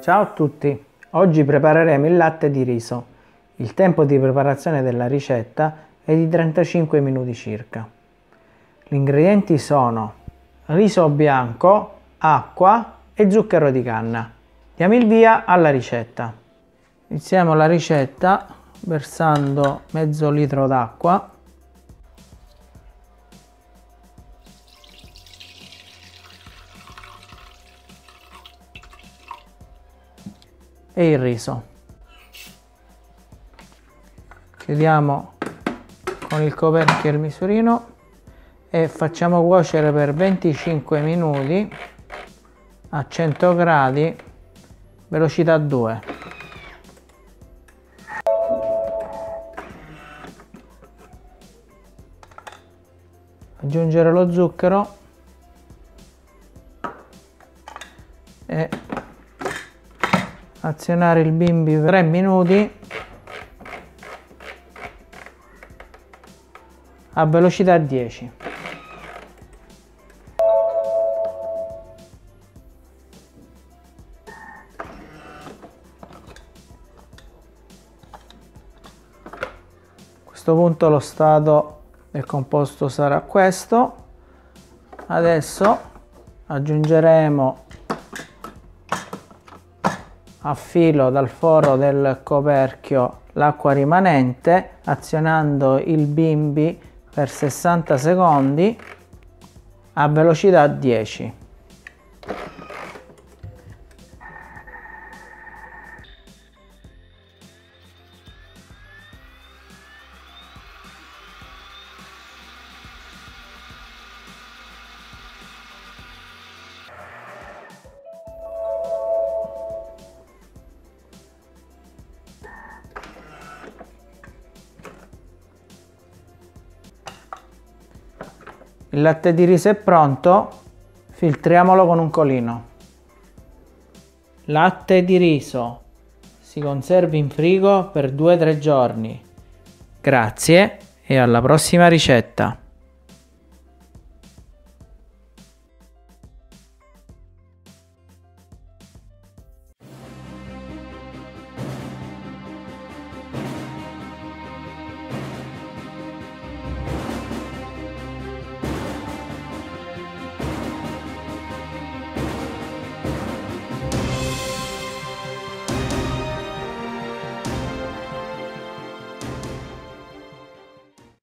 Ciao a tutti! Oggi prepareremo il latte di riso. Il tempo di preparazione della ricetta è di 35 minuti circa. Gli ingredienti sono riso bianco, acqua e zucchero di canna. Diamo il via alla ricetta. Iniziamo la ricetta versando mezzo litro d'acqua e il riso. Chiudiamo con il coperchio il misurino e facciamo cuocere per 25 minuti a 100 gradi velocità 2 aggiungere lo zucchero e azionare il bimbi per 3 minuti. A velocità 10 a questo punto lo stato del composto sarà questo. Adesso aggiungeremo a filo dal foro del coperchio l'acqua rimanente azionando il bimbi per 60 secondi a velocità 10 Il latte di riso è pronto, filtriamolo con un colino. Latte di riso si conserva in frigo per 2-3 giorni. Grazie e alla prossima ricetta!